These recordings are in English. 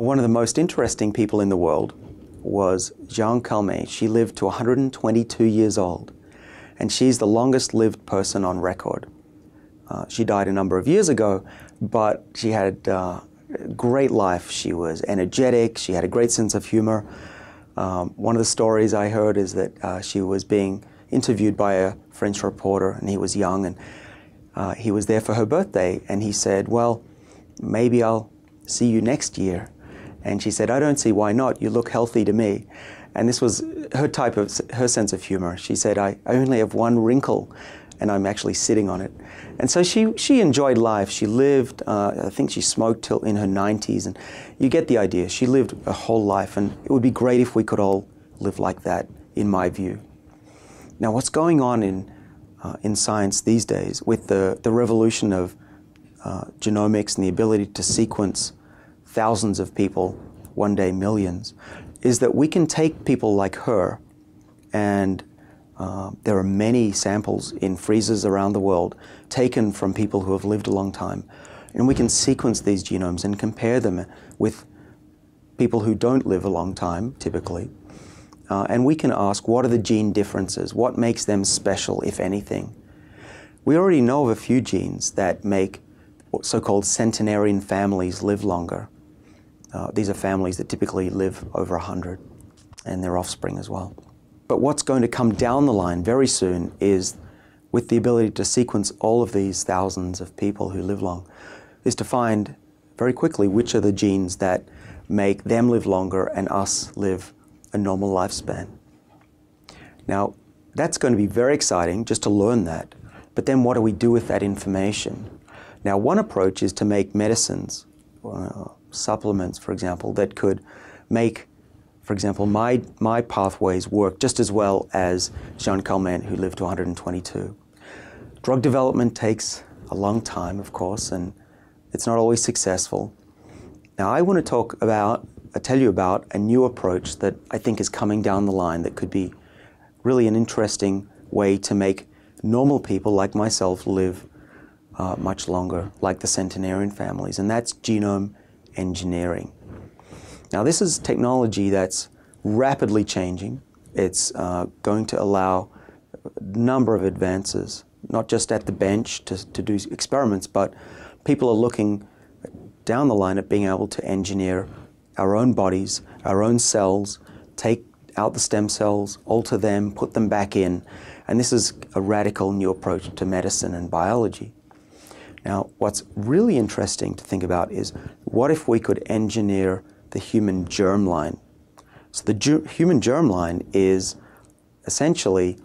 One of the most interesting people in the world was Jeanne Calment. She lived to 122 years old, and she's the longest lived person on record. Uh, she died a number of years ago, but she had uh, a great life. She was energetic, she had a great sense of humor. Um, one of the stories I heard is that uh, she was being interviewed by a French reporter, and he was young, and uh, he was there for her birthday, and he said, Well, maybe I'll see you next year. And she said, I don't see why not. You look healthy to me. And this was her type of, her sense of humor. She said, I, only have one wrinkle and I'm actually sitting on it. And so she, she enjoyed life. She lived, uh, I think she smoked till in her 90s. And you get the idea. She lived a whole life. And it would be great if we could all live like that, in my view. Now, what's going on in, uh, in science these days with the, the revolution of uh, genomics and the ability to sequence thousands of people, one day millions, is that we can take people like her, and uh, there are many samples in freezers around the world taken from people who have lived a long time, and we can sequence these genomes and compare them with people who don't live a long time, typically. Uh, and we can ask what are the gene differences? What makes them special, if anything? We already know of a few genes that make so called centenarian families live longer. Uh, these are families that typically live over 100 and their offspring as well. But what's going to come down the line very soon is with the ability to sequence all of these thousands of people who live long, is to find very quickly which are the genes that make them live longer and us live a normal lifespan. Now, that's going to be very exciting just to learn that. But then what do we do with that information? Now, one approach is to make medicines, uh, supplements, for example, that could make, for example, my, my pathways work just as well as Jeanne Calment, who lived to 122. Drug development takes a long time, of course, and it's not always successful. Now, I want to talk about, I uh, tell you about a new approach that I think is coming down the line that could be really an interesting way to make normal people like myself live uh, much longer, like the centenarian families, and that's genome engineering. Now, this is technology that's rapidly changing. It's uh, going to allow a number of advances, not just at the bench to, to do experiments, but people are looking down the line at being able to engineer our own bodies, our own cells, take out the stem cells, alter them, put them back in. And this is a radical new approach to medicine and biology. Now, what's really interesting to think about is what if we could engineer the human germline? So, the ju- human germline is essentially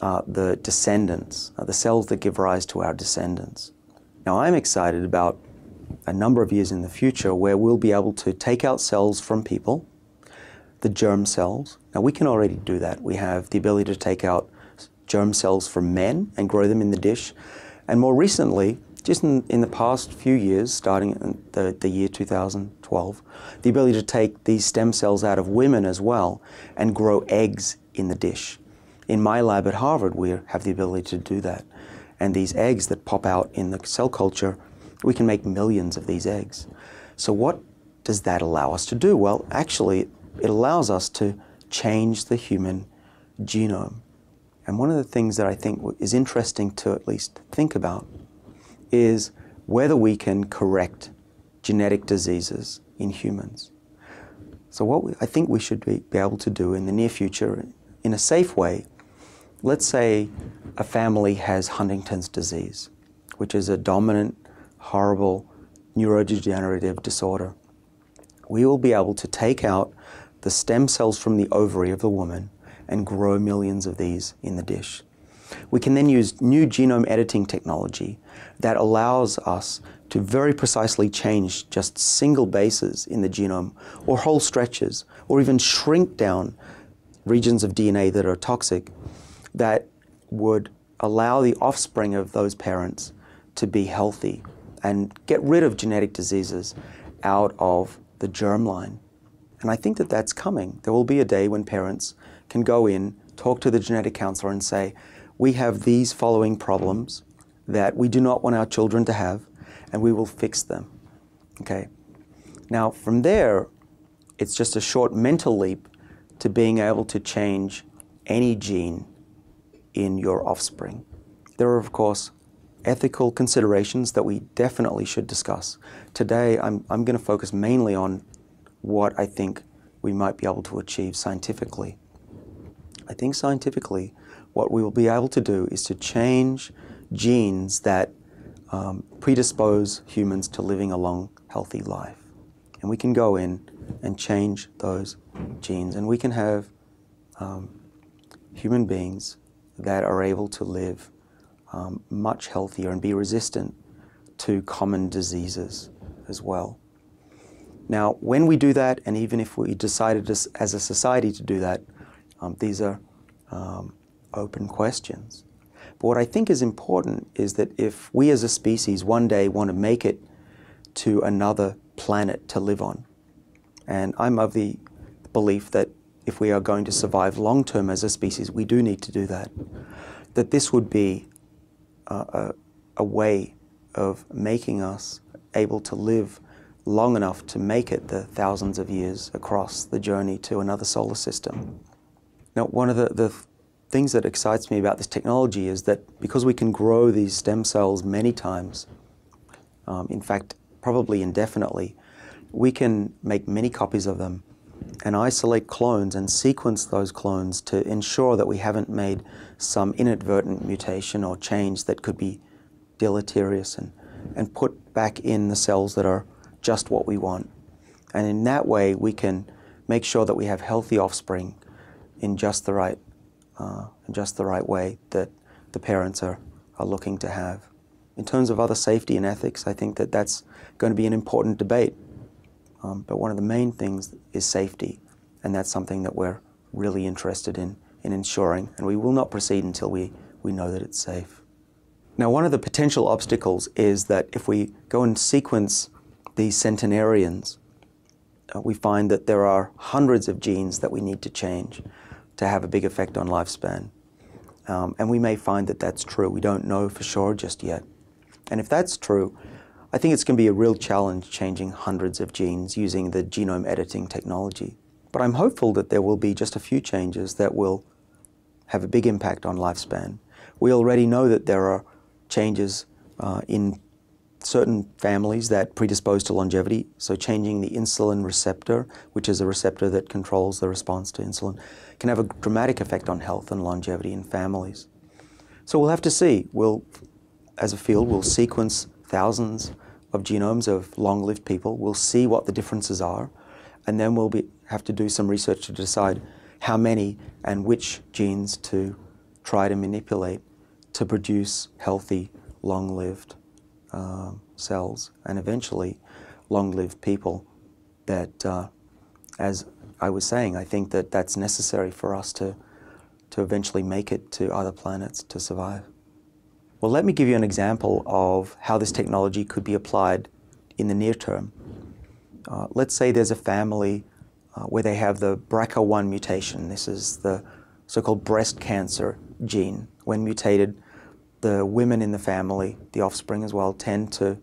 uh, the descendants, uh, the cells that give rise to our descendants. Now, I'm excited about a number of years in the future where we'll be able to take out cells from people, the germ cells. Now, we can already do that. We have the ability to take out germ cells from men and grow them in the dish. And more recently, just in, in the past few years, starting in the, the year 2012, the ability to take these stem cells out of women as well and grow eggs in the dish. In my lab at Harvard, we have the ability to do that. And these eggs that pop out in the cell culture, we can make millions of these eggs. So, what does that allow us to do? Well, actually, it allows us to change the human genome. And one of the things that I think is interesting to at least think about is whether we can correct genetic diseases in humans. So, what we, I think we should be, be able to do in the near future, in a safe way, let's say a family has Huntington's disease, which is a dominant, horrible neurodegenerative disorder. We will be able to take out the stem cells from the ovary of the woman and grow millions of these in the dish. We can then use new genome editing technology that allows us to very precisely change just single bases in the genome or whole stretches or even shrink down regions of DNA that are toxic that would allow the offspring of those parents to be healthy and get rid of genetic diseases out of the germline. And I think that that's coming. There will be a day when parents can go in, talk to the genetic counselor, and say, We have these following problems that we do not want our children to have, and we will fix them. Okay? Now, from there, it's just a short mental leap to being able to change any gene in your offspring. There are, of course, ethical considerations that we definitely should discuss. Today, I'm, I'm going to focus mainly on what I think we might be able to achieve scientifically. I think scientifically, what we will be able to do is to change genes that um, predispose humans to living a long, healthy life. And we can go in and change those genes, and we can have um, human beings that are able to live um, much healthier and be resistant to common diseases as well. Now, when we do that, and even if we decided as, as a society to do that, um, these are um, open questions. But what I think is important is that if we as a species one day want to make it to another planet to live on, and I'm of the belief that if we are going to survive long term as a species, we do need to do that, that this would be a, a way of making us able to live long enough to make it the thousands of years across the journey to another solar system. Now, one of the, the things that excites me about this technology is that because we can grow these stem cells many times, um, in fact, probably indefinitely, we can make many copies of them and isolate clones and sequence those clones to ensure that we haven't made some inadvertent mutation or change that could be deleterious and, and put back in the cells that are just what we want. And in that way, we can make sure that we have healthy offspring in just the right, uh, in just the right way that the parents are, are looking to have. In terms of other safety and ethics, I think that that's going to be an important debate um, but one of the main things is safety, and that's something that we're really interested in, in ensuring, and we will not proceed until we, we know that it's safe. Now, one of the potential obstacles is that if we go and sequence these centenarians, uh, we find that there are hundreds of genes that we need to change to have a big effect on lifespan. Um, and we may find that that's true. We don't know for sure just yet. And if that's true, I think it's going to be a real challenge changing hundreds of genes using the genome editing technology. But I'm hopeful that there will be just a few changes that will have a big impact on lifespan. We already know that there are changes uh, in certain families that predispose to longevity. So changing the insulin receptor, which is a receptor that controls the response to insulin, can have a dramatic effect on health and longevity in families. So we'll have to see. We'll, as a field, we'll sequence thousands of genomes of long-lived people. We'll see what the differences are, and then we'll be, have to do some research to decide how many and which genes to try to manipulate to produce healthy, long-lived uh, cells, and eventually long-lived people that, uh, as I was saying, I think that that's necessary for us to, to eventually make it to other planets to survive. Well, let me give you an example of how this technology could be applied in the near term. Uh, let's say there's a family uh, where they have the BRCA1 mutation. This is the so-called breast cancer gene. When mutated, the women in the family, the offspring as well, tend to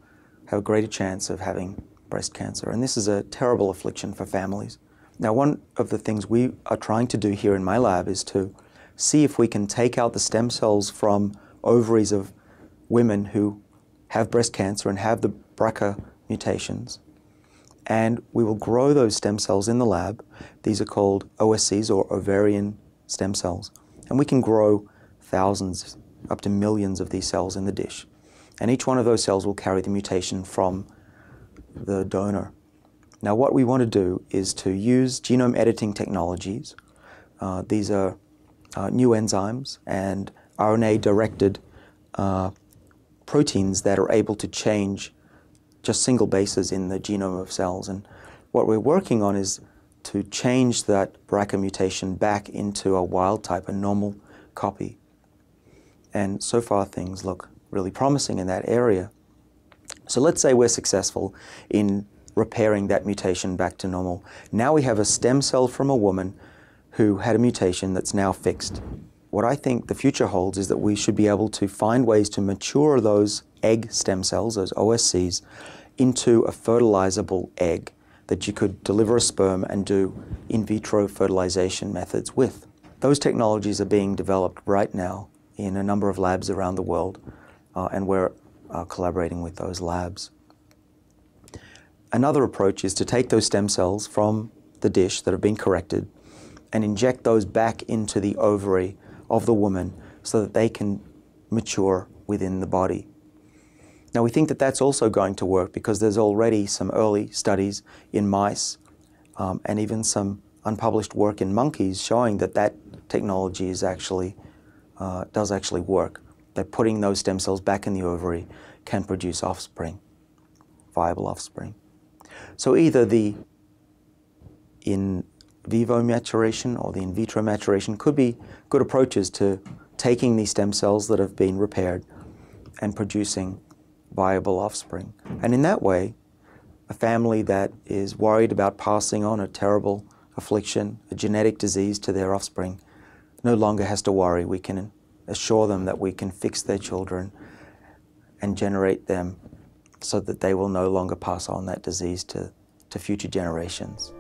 have a greater chance of having breast cancer. And this is a terrible affliction for families. Now, one of the things we are trying to do here in my lab is to see if we can take out the stem cells from ovaries of women who have breast cancer and have the BRCA mutations. And we will grow those stem cells in the lab. These are called OSCs or ovarian stem cells. And we can grow thousands, up to millions of these cells in the dish. And each one of those cells will carry the mutation from the donor. Now, what we want to do is to use genome editing technologies. Uh, these are uh, new enzymes and RNA-directed uh, proteins that are able to change just single bases in the genome of cells. And what we're working on is to change that BRCA mutation back into a wild type, a normal copy. And so far things look really promising in that area. So let's say we're successful in repairing that mutation back to normal. Now we have a stem cell from a woman who had a mutation that's now fixed. What I think the future holds is that we should be able to find ways to mature those egg stem cells, those OSCs, into a fertilizable egg that you could deliver a sperm and do in vitro fertilization methods with. Those technologies are being developed right now in a number of labs around the world, uh, and we're uh, collaborating with those labs. Another approach is to take those stem cells from the dish that have been corrected and inject those back into the ovary of the woman so that they can mature within the body. Now, we think that that's also going to work because there's already some early studies in mice um, and even some unpublished work in monkeys showing that that technology is actually, uh, does actually work. That putting those stem cells back in the ovary can produce offspring, viable offspring. So either the in vivo maturation or the in vitro maturation could be good approaches to taking these stem cells that have been repaired and producing viable offspring. And in that way, a family that is worried about passing on a terrible affliction, a genetic disease to their offspring, no longer has to worry. We can assure them that we can fix their children and generate them so that they will no longer pass on that disease to, to future generations.